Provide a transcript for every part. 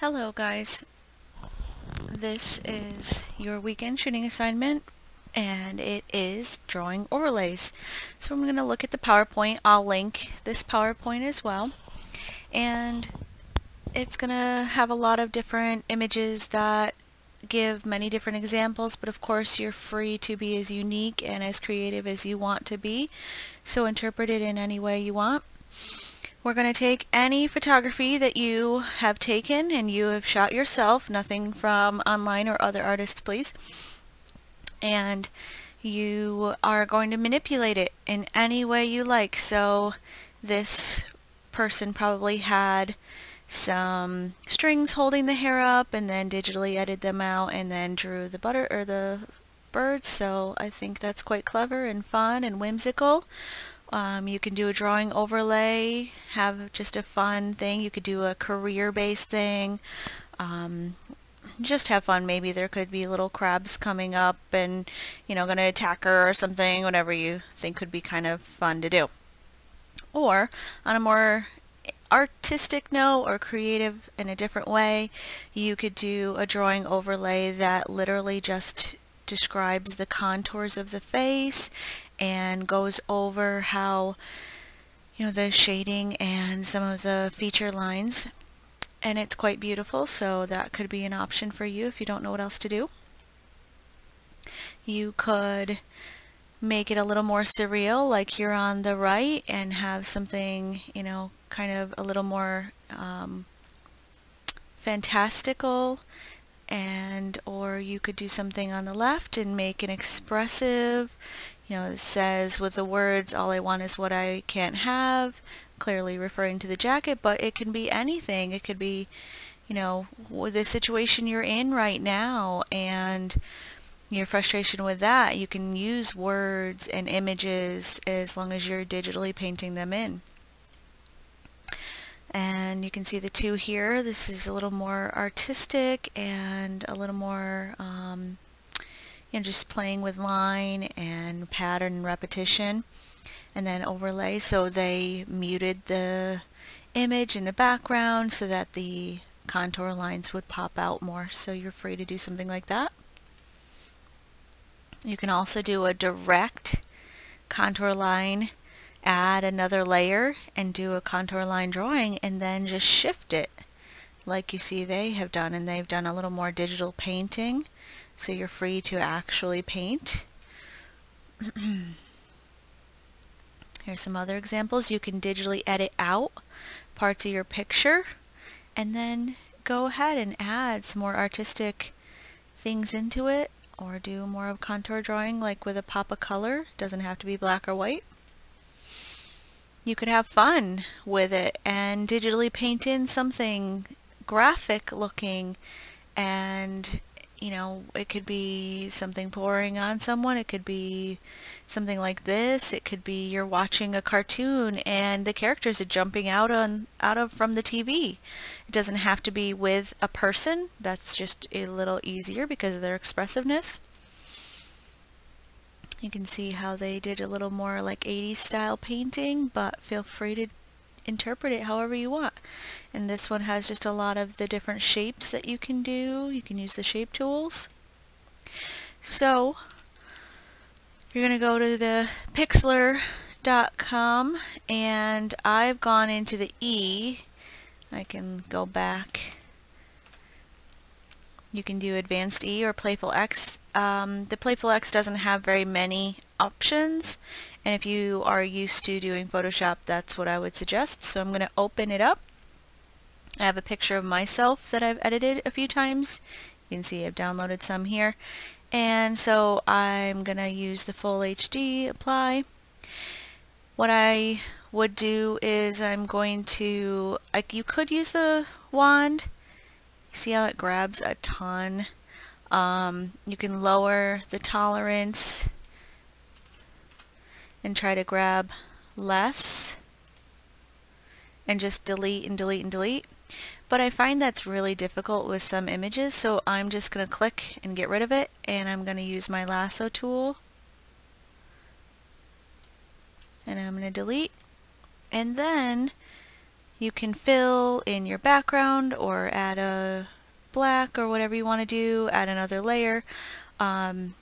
Hello guys, this is your weekend shooting assignment and it is drawing overlays. So I'm going to look at the PowerPoint, I'll link this PowerPoint as well and it's going to have a lot of different images that give many different examples but of course you're free to be as unique and as creative as you want to be so interpret it in any way you want. We're going to take any photography that you have taken and you have shot yourself, nothing from online or other artists please, and you are going to manipulate it in any way you like. So this person probably had some strings holding the hair up and then digitally edited them out and then drew the butter or the birds. So I think that's quite clever and fun and whimsical um, you can do a drawing overlay, have just a fun thing. You could do a career-based thing. Um, just have fun. Maybe there could be little crabs coming up and, you know, going to attack her or something, whatever you think could be kind of fun to do. Or, on a more artistic note or creative in a different way, you could do a drawing overlay that literally just describes the contours of the face and goes over how you know the shading and some of the feature lines and it's quite beautiful so that could be an option for you if you don't know what else to do. You could make it a little more surreal like here on the right and have something you know kind of a little more um, fantastical and or you could do something on the left and make an expressive you know, it says with the words, all I want is what I can't have, clearly referring to the jacket, but it can be anything. It could be, you know, the situation you're in right now and your frustration with that. You can use words and images as long as you're digitally painting them in. And you can see the two here. This is a little more artistic and a little more um, you know, just playing with line and pattern repetition and then overlay so they muted the image in the background so that the contour lines would pop out more so you're free to do something like that. You can also do a direct contour line add another layer and do a contour line drawing and then just shift it like you see they have done and they've done a little more digital painting so you're free to actually paint. Here's some other examples. You can digitally edit out parts of your picture and then go ahead and add some more artistic things into it or do more of contour drawing like with a pop of color. Doesn't have to be black or white. You could have fun with it and digitally paint in something graphic looking and you know, it could be something pouring on someone, it could be something like this, it could be you're watching a cartoon and the characters are jumping out on out of from the TV. It doesn't have to be with a person, that's just a little easier because of their expressiveness. You can see how they did a little more like 80s style painting, but feel free to interpret it however you want. And this one has just a lot of the different shapes that you can do. You can use the shape tools. So you're going to go to the pixlr.com and I've gone into the E. I can go back. You can do Advanced E or Playful X. Um, the Playful X doesn't have very many options and if you are used to doing Photoshop that's what I would suggest. So I'm going to open it up. I have a picture of myself that I've edited a few times. You can see I've downloaded some here. And so I'm gonna use the full HD apply. What I would do is I'm going to like you could use the wand. See how it grabs a ton um, you can lower the tolerance and try to grab less and just delete and delete and delete. But I find that's really difficult with some images, so I'm just going to click and get rid of it, and I'm going to use my lasso tool. And I'm going to delete. And then you can fill in your background or add a black or whatever you want to do, add another layer. Um,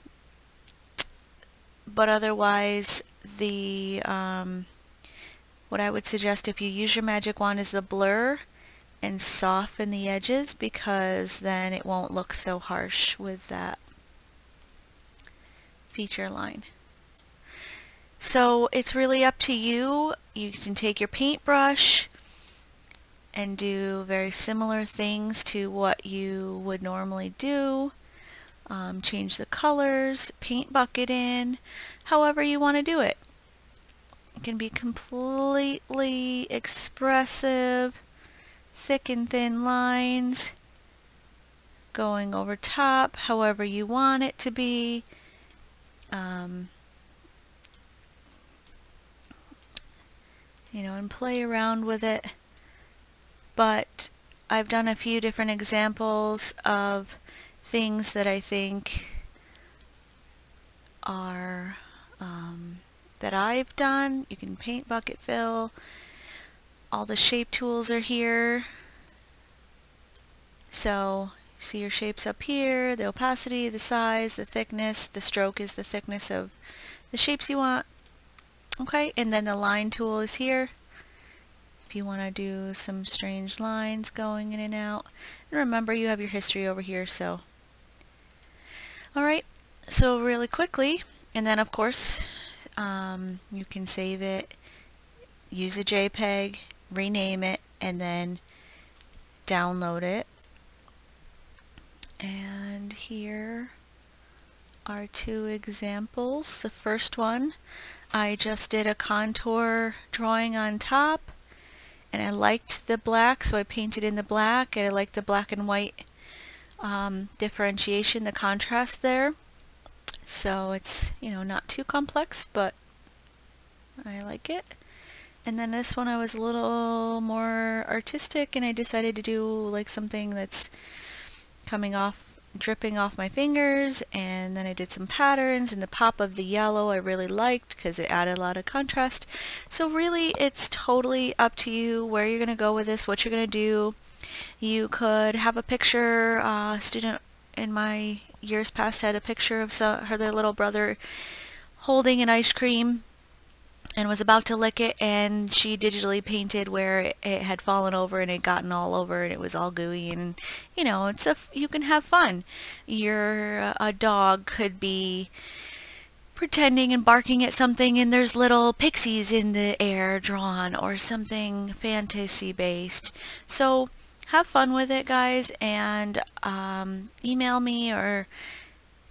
but otherwise, the um, what I would suggest if you use your magic wand is the blur and soften the edges because then it won't look so harsh with that feature line. So it's really up to you. You can take your paintbrush and do very similar things to what you would normally do. Um, change the colors, paint bucket in, however you want to do it. It can be completely expressive, thick and thin lines, going over top, however you want it to be. Um, you know, and play around with it. But I've done a few different examples of things that I think are um, that I've done. You can paint bucket fill. All the shape tools are here. So see your shapes up here, the opacity, the size, the thickness, the stroke is the thickness of the shapes you want. Okay, and then the line tool is here. If you want to do some strange lines going in and out. And remember you have your history over here, so. Alright, so really quickly, and then of course um, you can save it, use a JPEG, rename it, and then download it. And here are two examples. The first one, I just did a contour drawing on top and I liked the black so I painted in the black and I liked the black and white um, differentiation, the contrast there. So it's, you know, not too complex, but I like it. And then this one I was a little more artistic and I decided to do like something that's coming off, dripping off my fingers and then I did some patterns and the pop of the yellow I really liked because it added a lot of contrast. So really it's totally up to you where you're going to go with this, what you're going to do. You could have a picture, uh, student in my years past had a picture of some, her little brother holding an ice cream and was about to lick it and she digitally painted where it, had fallen over and it gotten all over and it was all gooey and you know it's a you can have fun. Your a dog could be pretending and barking at something and there's little pixies in the air drawn or something fantasy based so have fun with it guys and um, email me or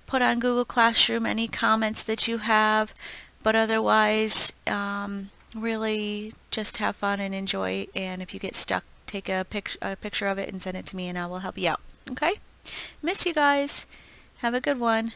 put on Google Classroom any comments that you have but otherwise um, really just have fun and enjoy and if you get stuck take a, pic a picture of it and send it to me and I will help you out okay? Miss you guys. Have a good one